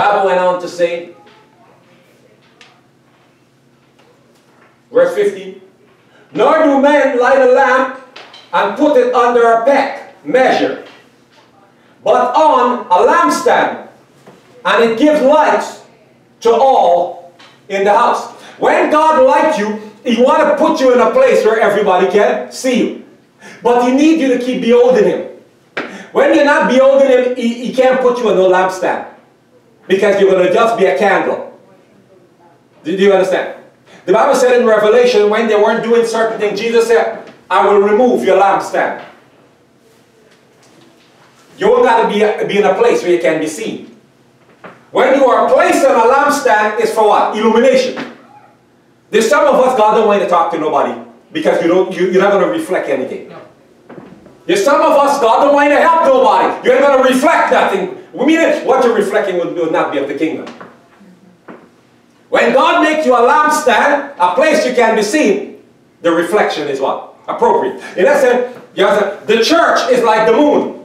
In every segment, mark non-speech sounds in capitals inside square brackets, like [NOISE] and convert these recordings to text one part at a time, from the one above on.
Bible went on to say, verse 15, Nor do men light a lamp and put it under a peck, measure, but on a lampstand, and it gives light to all in the house. When God likes you, He want to put you in a place where everybody can see you. But He need you to keep beholding Him. When you're not beholding Him, He, he can't put you on no lampstand. Because you're going to just be a candle. Do, you understand? The Bible said in Revelation, when they weren't doing certain things, Jesus said, I will remove your lampstand. You don't got to be, be in a place where you can be seen. When you are placed on a lampstand, it's for what? Illumination. There's some of us, God don't want to talk to nobody because you don't, you, you're not going to reflect anything. There's some of us, God don't want to help nobody. You're not going to reflect nothing. We mean it, what you're reflecting will, will not be of the kingdom. When God makes you a lampstand, a place you can be seen, the reflection is what? Appropriate. In that sense, the church is like the moon.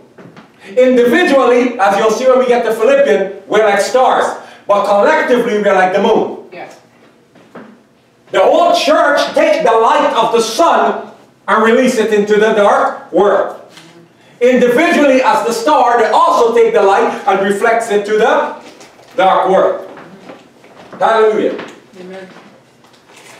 Individually, as you'll see when we get to Philippians, we're like stars. But collectively, we're like the moon. Yes. The whole church takes the light of the sun and release it into the dark world. Individually, as the star, they also take the light and reflects it to the dark world. Hallelujah. Amen.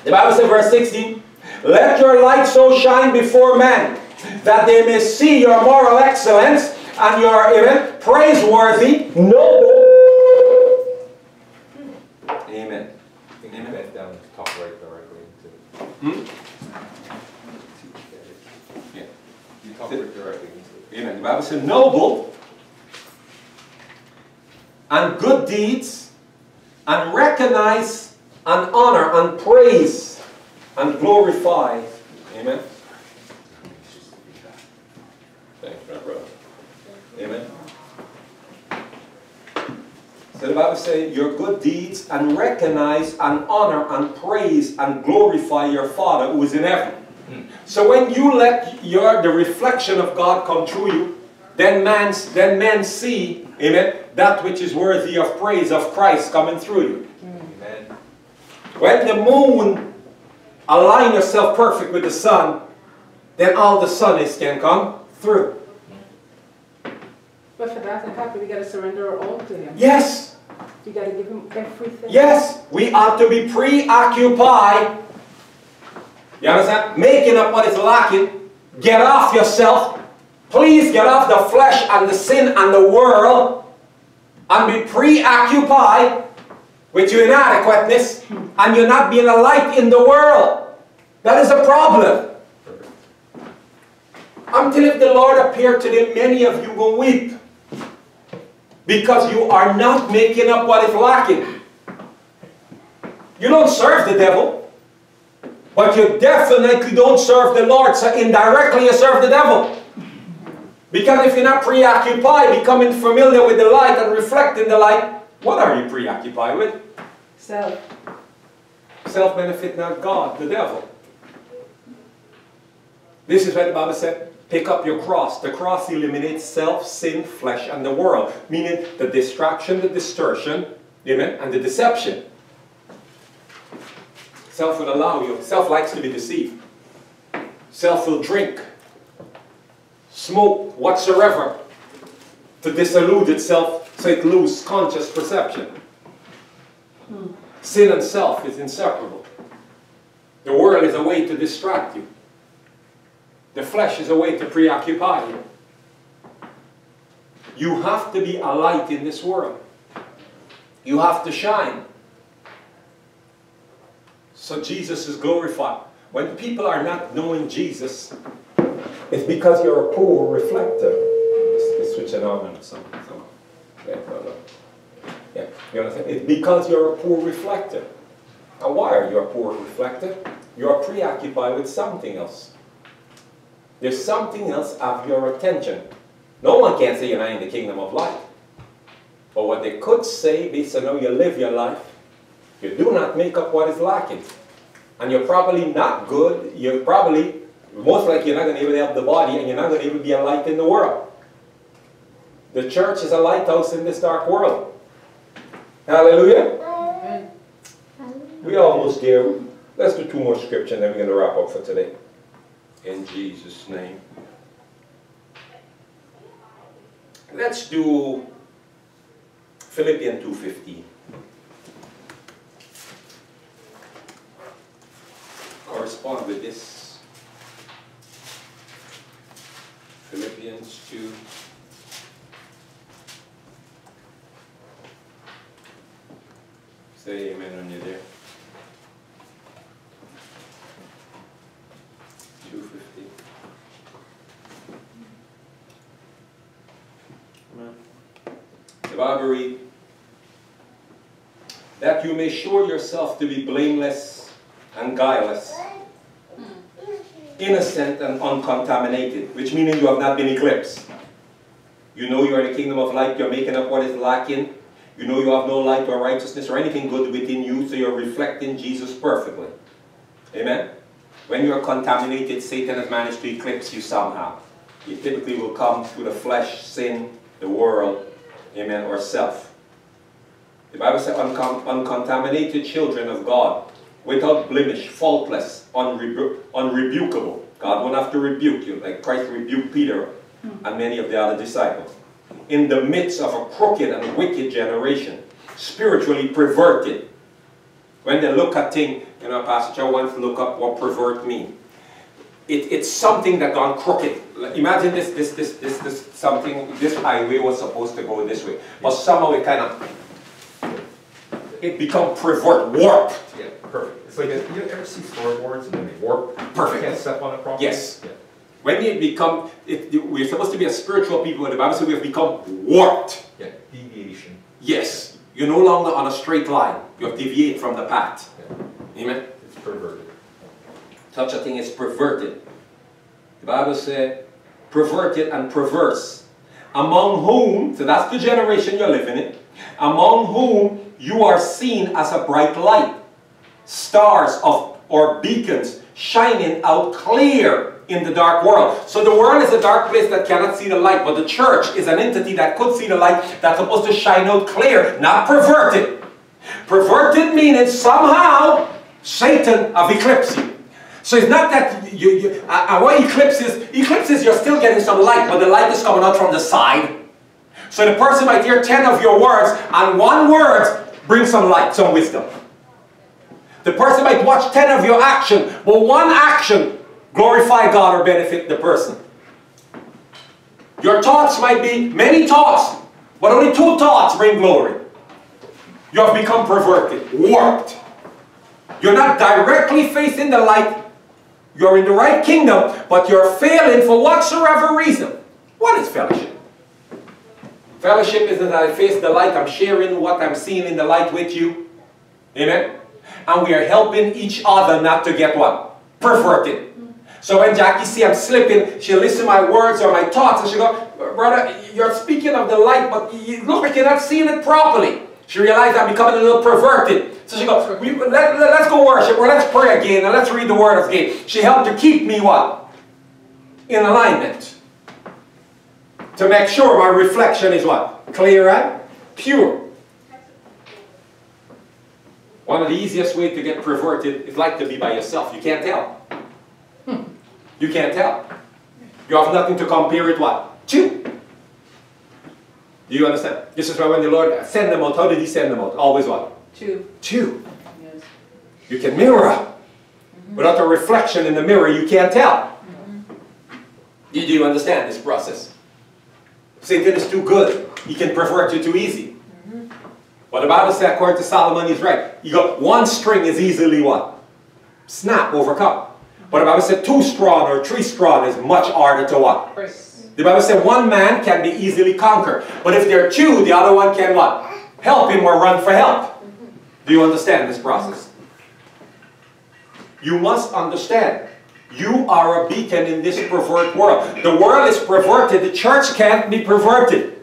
The Bible says, verse 16, Let your light so shine before men, that they may see your moral excellence and your amen, praiseworthy, noble. Amen. Amen. That down, talk right directly into Hmm? Yeah. You talk right directly into Amen. The Bible says, noble and good deeds and recognize and honor and praise and glorify. Amen. Thanks, my brother. Amen. So the Bible says, your good deeds and recognize and honor and praise and glorify your Father who is in heaven. So when you let your the reflection of God come through you, then man's then men see, amen, that which is worthy of praise of Christ coming through you. Amen. When the moon align yourself perfect with the sun, then all the sun is can come through. But for that to happen, we got to surrender our all to Him. Yes, We got to give Him everything. yes, we ought to be preoccupied. You understand? Making up what is lacking. Get off yourself. Please get off the flesh and the sin and the world and be preoccupied with your inadequateness and you're not being a light in the world. That is a problem. Until if the Lord appeared to them, many of you will weep. Because you are not making up what is lacking. You don't serve the devil. But you definitely don't serve the Lord. So indirectly you serve the devil. Because if you're not preoccupied, becoming familiar with the light and reflecting the light, what are you preoccupied with? Self. Self-benefit, not God, the devil. This is what the Bible said. Pick up your cross. The cross eliminates self, sin, flesh, and the world. Meaning the distraction, the distortion, amen, and the deception. Self will allow you. Self likes to be deceived. Self will drink, smoke, whatsoever, to disillude itself so it loses conscious perception. Sin and self is inseparable. The world is a way to distract you. The flesh is a way to preoccupy you. You have to be a light in this world. You have to shine. So Jesus is glorified. When people are not knowing Jesus, it's because you're a poor reflector. Let's, let's switch it on and some, some. Yeah, no, no. Uh, yeah, you understand? It's because you're a poor reflector. And why are you a poor reflector? You are preoccupied with something else. There's something else of your attention. No one can say you're not in the kingdom of light. But what they could say, is, on how you live your life, you do not make up what is lacking. And you're probably not good. You're probably, most likely, you're not going to be able to help the body, and you're not going to be able to be a light in the world. The church is a lighthouse in this dark world. Hallelujah. Amen. We almost there. Let's do two more scripture and then we're going to wrap up for today. In Jesus' name. Let's do Philippians 2.15. Correspond with this. Philippians 2. Say amen when you're there. Two fifty. The Bible that you may show yourself to be blameless and guileless, innocent and uncontaminated, which meaning you have not been eclipsed. You know you are in the kingdom of light, you're making up what is lacking. You know you have no light or righteousness or anything good within you, so you're reflecting Jesus perfectly. Amen? When you're contaminated, Satan has managed to eclipse you somehow. It typically will come through the flesh, sin, the world, amen, or self. The Bible says, uncon uncontaminated children of God, without blemish, faultless, unrebu unrebukable. God won't have to rebuke you, like Christ rebuked Peter hmm. and many of the other disciples. In the midst of a crooked and wicked generation, spiritually perverted. When they look at things, you know, Pastor Joe wants to look up what pervert means. It, it's something that gone crooked. Imagine this, this, this, this, this, something, this highway was supposed to go this way. But somehow it kind of, it become pervert, warped. Yeah, perfect. Like, a, you ever see storyboards and then they warp? Perfect. You can't step on it properly? Yes. Yeah. When we become, it, we're supposed to be a spiritual people, and the Bible says we have become warped. Yeah, deviation. Yes. You're no longer on a straight line. You have deviated from the path. Yeah. Amen. It's perverted. Such a thing is perverted. The Bible said, perverted and perverse. Among whom, so that's the generation you're living in, among whom you are seen as a bright light, stars of or beacons shining out clear in the dark world. So the world is a dark place that cannot see the light, but the church is an entity that could see the light that's supposed to shine out clear, not perverted. Perverted meaning somehow Satan eclipsed you. So it's not that you, you uh, uh, eclipses you're still getting some light, but the light is coming out from the side. So the person might hear 10 of your words, and one word brings some light, some wisdom. The person might watch 10 of your action, but one action glorify God or benefit the person. Your thoughts might be many thoughts, but only two thoughts bring glory. You have become perverted, warped. You're not directly facing the light. You're in the right kingdom, but you're failing for whatsoever reason. What is fellowship? Fellowship is that I face the light, I'm sharing what I'm seeing in the light with you. Amen? And we are helping each other not to get what? Perverted. So when Jackie see I'm slipping, she'll listen to my words or my thoughts and she'll go, brother, you're speaking of the light, but you look like you're not seeing it properly. She realized I'm becoming a little perverted. So she goes, let, let, let's go worship or let's pray again and let's read the word again. She helped to keep me what? In alignment. To make sure my reflection is what? Clear and pure. One of the easiest ways to get perverted is like to be by yourself. You can't tell. Hmm. You can't tell. You have nothing to compare it what? To. Do you understand? This is why when the Lord sent them out, how did he send them out? Always what? Two. Two. Yes. You can mirror. Mm-hmm. Without a reflection in the mirror, you can't tell. Mm-hmm. Do you understand this process? Satan is too good. He can pervert you too easy. But the Bible says, according to Solomon, he's right. You got one string is easily what? Snap, overcome. But the Bible said two strong or three strong is much harder to what? The Bible said one man can be easily conquered. But if there are two, the other one can what? Help him or run for help. Do you understand this process? You must understand. You are a beacon in this pervert world. The world is perverted. The church can't be perverted.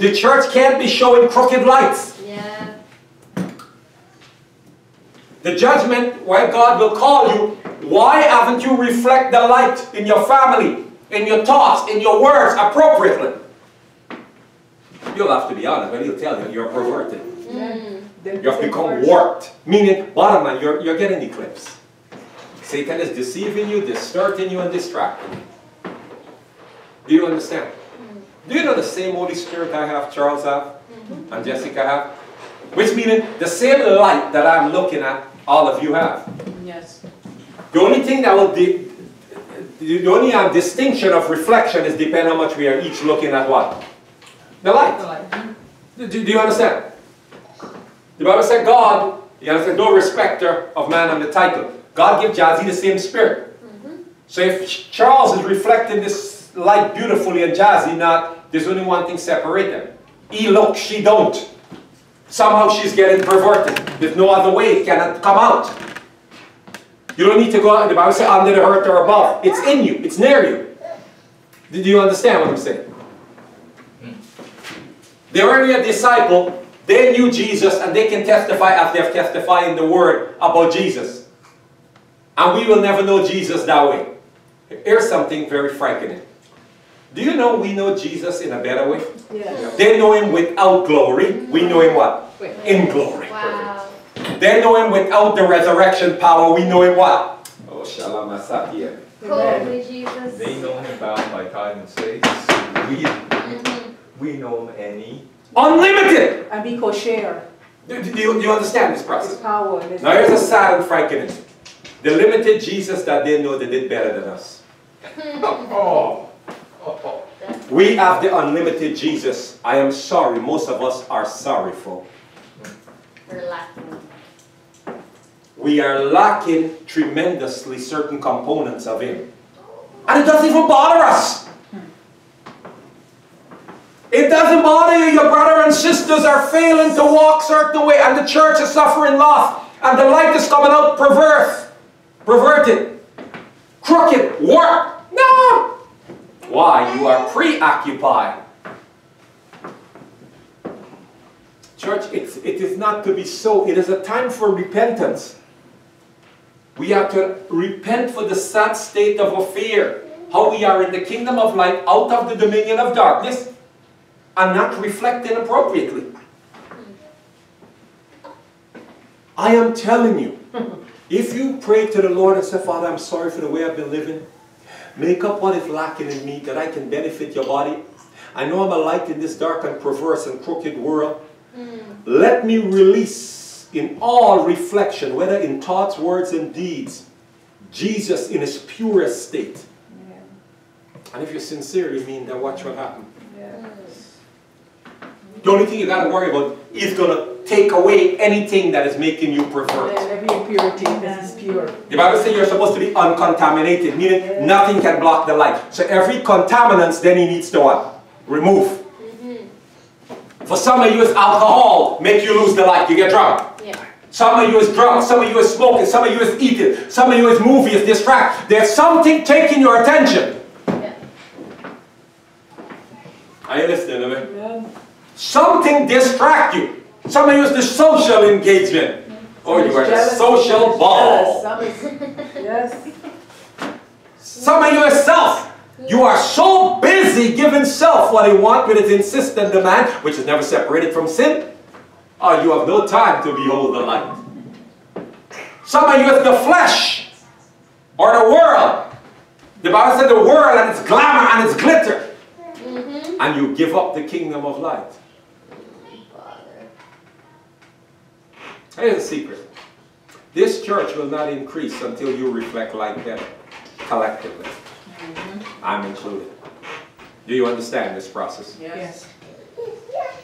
The church can't be showing crooked lights. Yeah. The judgment, where God will call you, why haven't you reflect the light in your family, in your thoughts, in your words appropriately? You'll have to be honest, but he'll tell you you're perverted. Then You have become warped. Meaning, bottom line, you're, you're getting eclipsed. Satan is deceiving you, distorting you, and distracting you. Do you understand? Mm. Do you know the same Holy Spirit I have, Charles have, and mm-hmm. Jessica have? Which meaning the same light that I'm looking at, all of you have. Yes. The only thing that will the only um, distinction of reflection is depend how much we are each looking at what? The light. The Do, do you understand? The Bible said God, you understand, no respecter of man on the title. God give Jazzy the same spirit. So if Charles is reflecting this light beautifully and Jazzy not, there's only one thing separate them. He look, she don't. Somehow she's getting perverted. There's no other way it cannot come out. You don't need to go out, the Bible says under the earth or above. It's in you, it's near you. Do you understand what I'm saying? They were only a disciple, they knew Jesus and they can testify as they've testified in the word about Jesus. And we will never know Jesus that way. Here's something very frightening. Do you know we know Jesus in a better way? Yes. They know him without glory. We know him what? In glory. Wow. They know him without the resurrection power. We know him what? Oh, Shalom Asakia. Amen. Holy Jesus. They know him bound by time and space. We, Mhm. we know him any. Unlimited! And be co-share. Do, do you, do you understand this process? His process? power. his- Now here's a sad and frightening. The limited Jesus that they know they did better than us. [LAUGHS] [LAUGHS] Oh. We have the unlimited Jesus. I am sorry, most of us are sorry for. We're lacking. We are lacking tremendously certain components of Him. And it doesn't even bother us. It doesn't bother you. Your brother and sisters are failing to walk certain way, and the church is suffering loss, and the light is coming out perverse, perverted, crooked, warped. No. Why? You are preoccupied. Church, it's, it is not to be so. It is a time for repentance. We have to repent for the sad state of affair. How we are in the kingdom of light, out of the dominion of darkness, and not reflecting appropriately. I am telling you, [LAUGHS] if you pray to the Lord and say, Father, I'm sorry for the way I've been living, make up what is lacking in me that I can benefit your body. I know I'm a light in this dark and perverse and crooked world. Hmm. Let me release in all reflection, whether in thoughts, words, and deeds, Jesus in his purest state. Yeah. And if you sincerely mean that, watch what happens. Yeah. The only thing you got to worry about is going to take away anything that is making you And pervert. every impurity, this is pure. The Bible says you're supposed to be uncontaminated, meaning nothing can block the light. So every contaminant then he needs to what? Remove. Mm-hmm. For some of you, it's alcohol make you lose the light. You get drunk. Yeah. Some of you is drunk, some of you is smoking, some of you is eating, some of you is movies, distract. There's something taking your attention. Yeah. Are you listening to me? Amen. Something distract you. Some of you is the social engagement. Or you are the social ball. Some yes. Some of you is self. You are so busy giving self what they want with its insistent demand, which is never separated from sin. Oh, you have no time to behold the light. Some of you is the flesh or the world. The Bible said the world and its glamour and its glitter. Mm-hmm. And you give up the kingdom of light. Here's a secret. This church will not increase until you reflect like better, collectively. Mm-hmm. I'm included. Do you understand this process? Yes.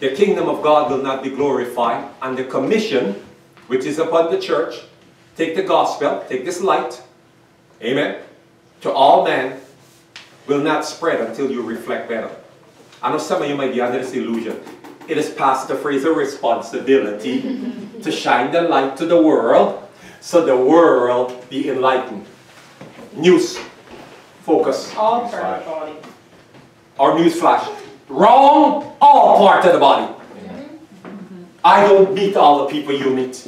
The kingdom of God will not be glorified, and the commission, which is upon the church, take the gospel, take this light, amen, to all men, will not spread until you reflect better. I know some of you might be under this illusion. It is Pastor Fraser's responsibility [LAUGHS] to shine the light to the world so the world be enlightened. News, focus, All part of the body. or news flash. Wrong, all part of the body. I don't meet all the people you meet.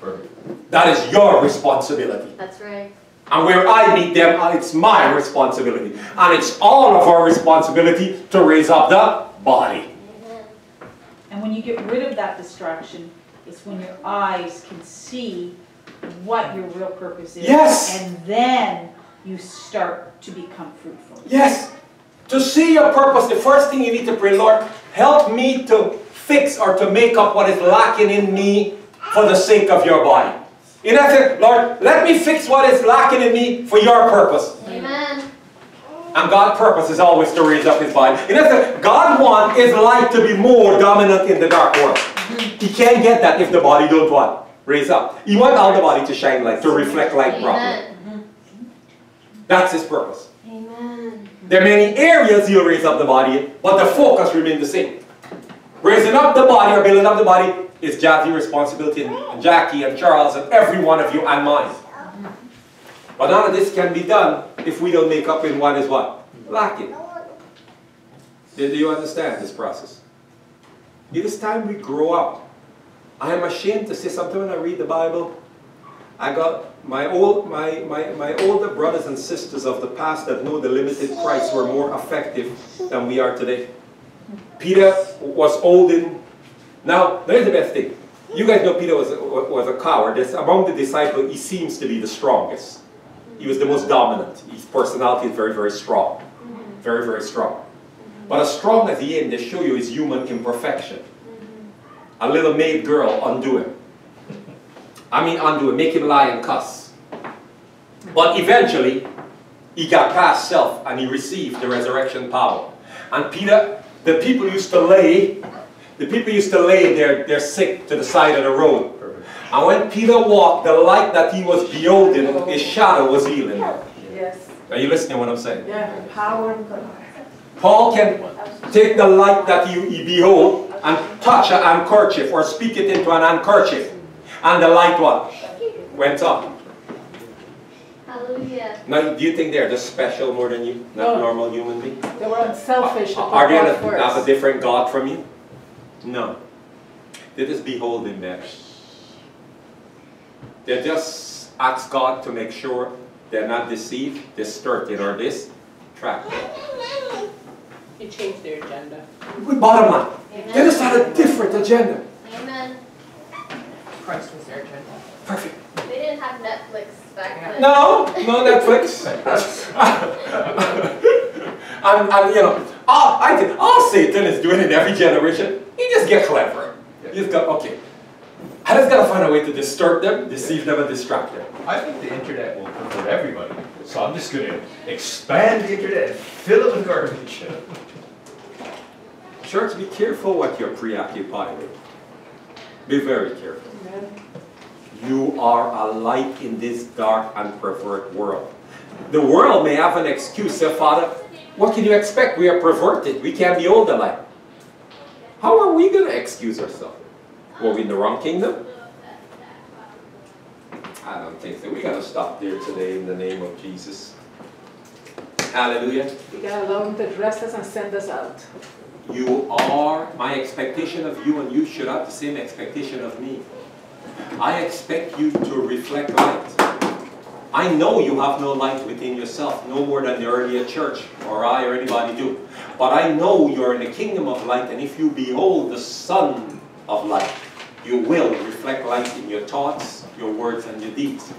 Perfect. That is your responsibility. That's right. And where I meet them, uh, it's my responsibility. And it's all of our responsibility to raise up the body. And when you get rid of that distraction, It's when your eyes can see what your real purpose is. Yes. And then you start to become fruitful. Yes. To see your purpose, the first thing you need to pray, Lord, help me to fix or to make up what is lacking in me for the sake of your body. In essence, Lord, let me fix what is lacking in me for your purpose. Amen. And God's purpose is always to raise up his body. In essence, God wants his light to be more dominant in the dark world. He can't get that if the body don't what? Raise up. He wants all the body to shine light, to reflect light properly. That's his purpose. Amen. There are many areas he'll raise up the body but the focus remains the same. Raising up the body or building up the body is Jackie's responsibility, and Jackie and Charles and every one of you and mine. But none of this can be done if we don't make up in what is what? Lacking. Do you understand this process? It is time we grow up. I am ashamed to say something when I read the Bible. I got my old my, my, my older brothers and sisters of the past that know the limited Christ were more effective than we are today. Peter was old in now there's the best thing. You guys know Peter was a, was a coward. Among the disciples, he seems to be the strongest. He was the most dominant. His personality is very, very strong. Very, very strong. But as strong as he is, they show you his human imperfection. A little maid girl undo him. I mean undo him, make him lie and cuss. But eventually, he got past self and he received the resurrection power. And Peter, the people used to lay, the people used to lay their, their sick to the side of the road. And when Peter walked, the light that he was beholding, his shadow was healing. Yes. Are you listening to what I'm saying? Yeah, the power of God. Paul can take the light that you, you behold and touch an handkerchief or speak it into an handkerchief. And the light what? Went up. Hallelujah. Now, do you think they're just special more than you? Not No. normal human beings? They were unselfish. Are, are they God gonna have a different God from you? No. They just behold him there. They just ask God to make sure they're not deceived, distorted, or this trapped. You changed their agenda. We bottom line. They just had a different agenda. Amen. Christ was their agenda. Perfect. They didn't have Netflix back then. No, no Netflix. [LAUGHS] and, and you know, all, I think oh, all Satan is doing in every generation, he just get clever. He just got, okay. I just gotta find a way to distort them, deceive them, and distract them. I think the internet will pervert everybody. So I'm just gonna expand the internet and fill it with garbage. [LAUGHS] Church, be careful what you're preoccupied with. Be very careful. Amen. You are a light in this dark and pervert world. The world may have an excuse, say, Father, what can you expect? We are perverted. We can't be all the light. How are we going to excuse ourselves? Were we in the wrong kingdom? I don't think so. We got to stop there today in the name of Jesus. Hallelujah. We gotta allow him to dress us and send us out. You are, my expectation of you and you should have the same expectation of me. I expect you to reflect light. I know you have no light within yourself, no more than the earlier church or I or anybody do. But I know you're in the kingdom of light, and if you behold the Son of light, you will reflect light in your thoughts, your words, and your deeds.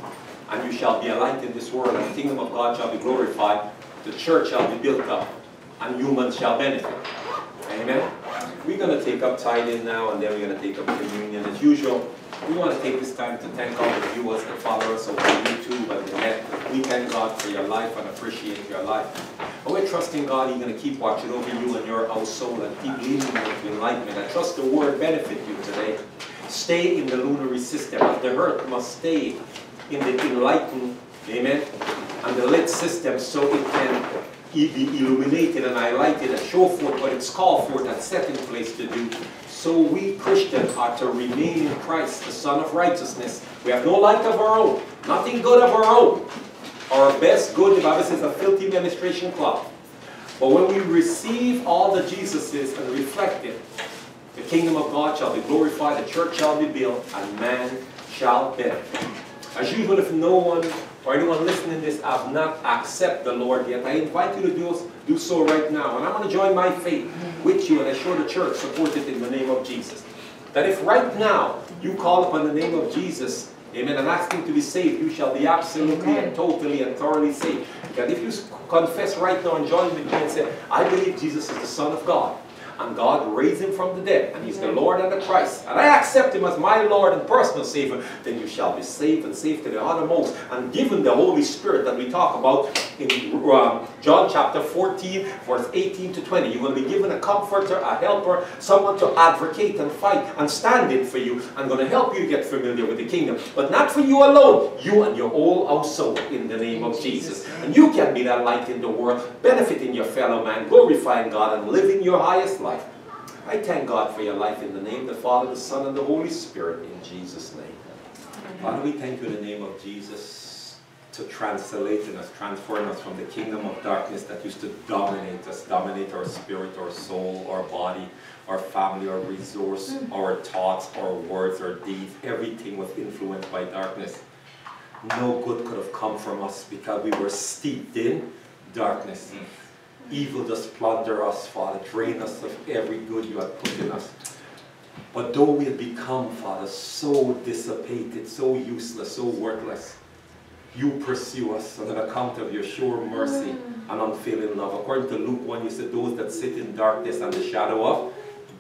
And you shall be a light in this world, and the kingdom of God shall be glorified, the church shall be built up, and humans shall benefit. Amen. We're going to take up tithing now, and then we're going to take up communion. As usual, we want to take this time to thank all the viewers that follow us over YouTube and the net. We thank God for your life and appreciate your life. And we're trusting God He's going to keep watching over you and your household and keep leading you to enlightenment. I trust the word benefit you today. Stay in the lunar system. The earth must stay in the enlightened, amen, and the lit system so it can illuminated and highlighted and show forth what it's called for, that second place to do. So we Christians are to remain in Christ, the Son of righteousness. We have no light of our own, nothing good of our own. Our best good, the Bible says, a filthy menstruation cloth. But when we receive all that Jesus is and reflect it, the kingdom of God shall be glorified, the church shall be built, and man shall benefit. As usual, if no one or anyone listening to this have not accepted the Lord yet, I invite you to do, do so right now. And I'm going to join my faith with you and assure the church support it in the name of Jesus. that if right now you call upon the name of Jesus, amen, and ask Him to be saved, you shall be absolutely and totally and thoroughly saved. And if you confess right now and join with me and say, I believe Jesus is the Son of God, and God raised him from the dead, and he's the Lord and the Christ, and I accept him as my Lord and personal Savior, then you shall be saved and saved to the uttermost, and given the Holy Spirit that we talk about in uh, John chapter 14, verse 18 to 20. You're going to be given a comforter, a helper, someone to advocate and fight and stand in for you, and going to help you get familiar with the kingdom. But not for you alone, you and your whole household in the name of Jesus. And you can be that light in the world, benefiting your fellow man, glorifying God, and living your highest life. I thank God for your life in the name of the Father, the Son, and the Holy Spirit in Jesus' name. Father, we thank you in the name of Jesus to translating us, transform us from the kingdom of darkness that used to dominate us, dominate our spirit, our soul, our body, our family, our resource, mm. our thoughts, our words, our deeds. Everything was influenced by darkness. No good could have come from us because we were steeped in darkness. Mm. Evil does plunder us, Father, drain us of every good you have put in us. But though we have become, Father, so dissipated, so useless, so worthless, you pursue us on the account of your sure mercy mm. and unfailing love. According to Luke 1, you said, Those that sit in darkness and the shadow of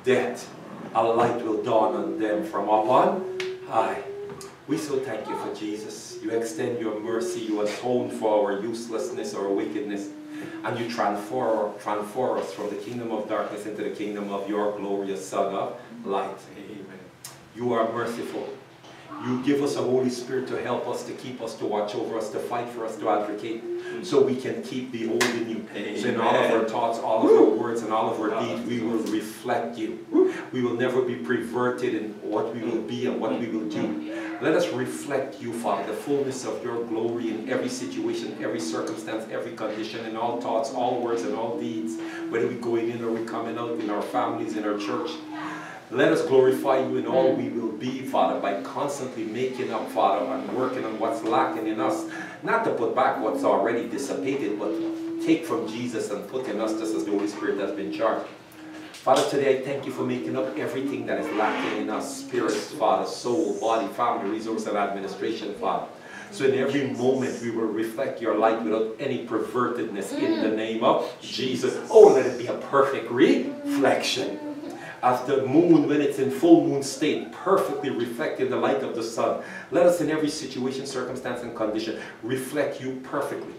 death, a light will dawn on them from up on high. We so thank you for Jesus. You extend your mercy, you atone for our uselessness, our wickedness, and you transfer, transfer us from the kingdom of darkness into the kingdom of your glorious Son of light. Amen. You are merciful. You give us a Holy Spirit to help us, to keep us, to watch over us, to fight for us, to advocate, so we can keep beholding you. So in all of our thoughts, all of our words, and all of our deeds, we will reflect you. We will never be perverted in what we will be and what we will do. Let us reflect you, Father, the fullness of your glory in every situation, every circumstance, every condition, in all thoughts, all words, and all deeds, whether we're going in or we're coming out, in our families, in our church. Let us glorify you in all we will be, Father, by constantly making up, Father, and working on what's lacking in us. Not to put back what's already dissipated, but take from Jesus and put in us just as the Holy Spirit has been charged. Father, today I thank you for making up everything that is lacking in us spirit, Father, soul, body, family, resource, and administration, Father. So in every moment we will reflect your light without any pervertedness in the mm. name of Jesus. Oh, let it be a perfect reflection. As the moon, when it's in full moon state, perfectly reflecting the light of the sun. Let us in every situation, circumstance, and condition reflect you perfectly.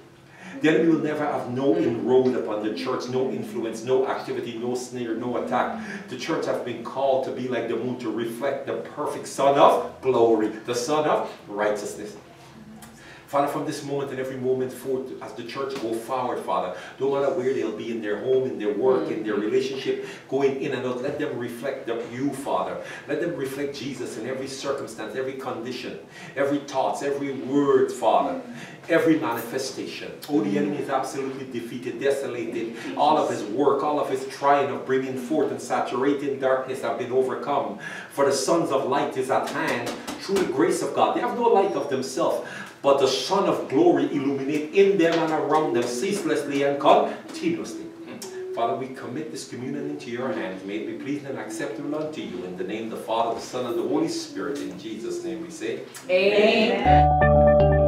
The enemy will never have no inroad upon the church, no influence, no activity, no snare, no attack. The church has been called to be like the moon to reflect the perfect Son of glory, the Son of righteousness. Father, from this moment and every moment forth, as the church go forward, Father, no matter where they'll be in their home, in their work, in their mm-hmm. relationship, going in and out, let them reflect the, you, Father. Let them reflect Jesus in every circumstance, every condition, every thoughts, every word, Father, mm-hmm. every manifestation. Oh, the enemy is absolutely defeated, desolated. Mm-hmm. All of his work, all of his trying of bringing forth and saturating darkness have been overcome. For the sons of light is at hand through the grace of God. They have no light of themselves but the Son of glory illuminate in them and around them ceaselessly and continuously. Father, we commit this communion into your hands. May it be pleasing and acceptable unto you. In the name of the Father, the Son, and the Holy Spirit. In Jesus' name we say. Amen.